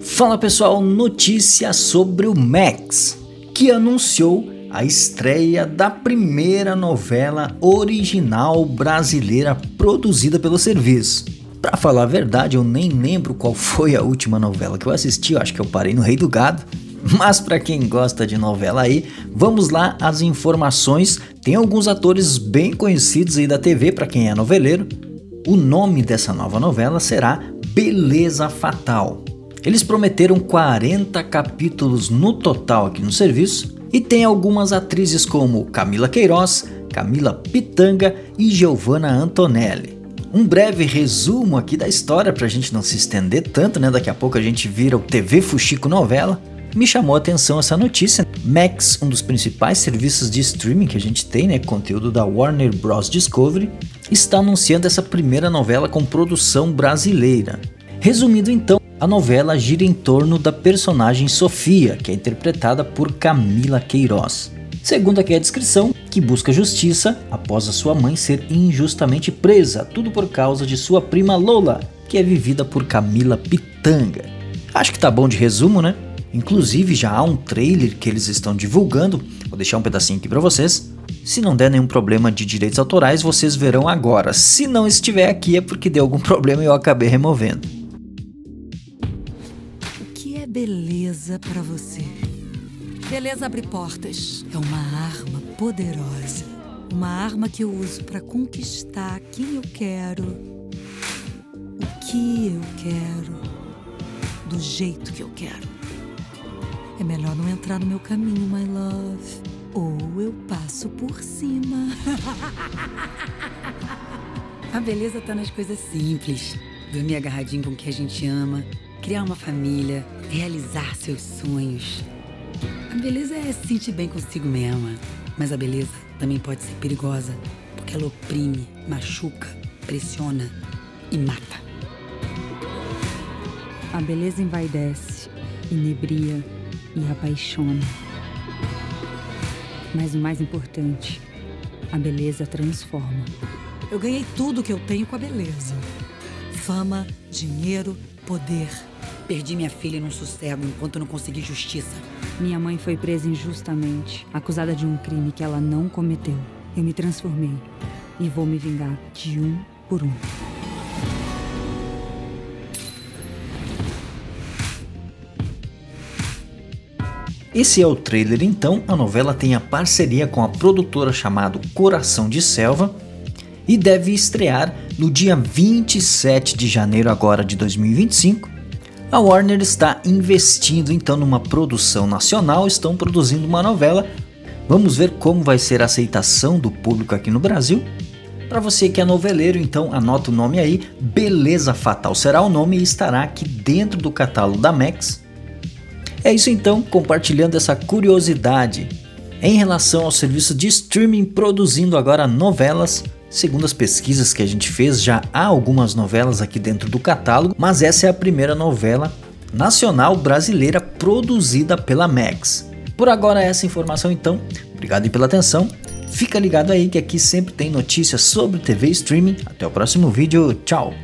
Fala pessoal, notícia sobre o Max, que anunciou a estreia da primeira novela original brasileira produzida pelo serviço. Pra falar a verdade, eu nem lembro qual foi a última novela que eu assisti, eu acho que eu parei no Rei do Gado. Mas para quem gosta de novela aí, vamos lá as informações. Tem alguns atores bem conhecidos aí da TV para quem é noveleiro. O nome dessa nova novela será Beleza Fatal. Eles prometeram 40 capítulos no total aqui no serviço e tem algumas atrizes como Camila Queiroz, Camila Pitanga e Giovanna Antonelli. Um breve resumo aqui da história para a gente não se estender tanto, né? Daqui a pouco a gente vira o TV Fuxico Novela. Me chamou a atenção essa notícia. Max, um dos principais serviços de streaming que a gente tem, né? Conteúdo da Warner Bros. Discovery, está anunciando essa primeira novela com produção brasileira. Resumindo então, a novela gira em torno da personagem Sofia, que é interpretada por Camila Queiroz. Segundo aqui a descrição, que busca justiça após a sua mãe ser injustamente presa, tudo por causa de sua prima Lola, que é vivida por Camila Pitanga. Acho que tá bom de resumo, né? Inclusive já há um trailer que eles estão divulgando, vou deixar um pedacinho aqui para vocês. Se não der nenhum problema de direitos autorais, vocês verão agora. Se não estiver aqui é porque deu algum problema e eu acabei removendo beleza para você. Beleza abre portas. É uma arma poderosa. Uma arma que eu uso para conquistar quem eu quero, o que eu quero, do jeito que eu quero. É melhor não entrar no meu caminho, my love. Ou eu passo por cima. A beleza tá nas coisas simples. Dormir agarradinho com quem a gente ama criar uma família, realizar seus sonhos. A beleza é se sentir bem consigo mesma, mas a beleza também pode ser perigosa, porque ela oprime, machuca, pressiona e mata. A beleza envaidece, inebria e apaixona. Mas o mais importante, a beleza transforma. Eu ganhei tudo que eu tenho com a beleza: fama, dinheiro, poder. Perdi minha filha num sossego enquanto não consegui justiça. Minha mãe foi presa injustamente, acusada de um crime que ela não cometeu. Eu me transformei e vou me vingar de um por um. Esse é o trailer então, a novela tem a parceria com a produtora chamada Coração de Selva e deve estrear no dia 27 de janeiro agora de 2025 a Warner está investindo então numa produção nacional, estão produzindo uma novela. Vamos ver como vai ser a aceitação do público aqui no Brasil. Para você que é noveleiro, então anota o nome aí, Beleza Fatal será o nome e estará aqui dentro do catálogo da Max. É isso então, compartilhando essa curiosidade em relação ao serviço de streaming produzindo agora novelas. Segundo as pesquisas que a gente fez, já há algumas novelas aqui dentro do catálogo, mas essa é a primeira novela nacional brasileira produzida pela Max. Por agora é essa informação então. Obrigado pela atenção. Fica ligado aí que aqui sempre tem notícias sobre TV streaming. Até o próximo vídeo. Tchau.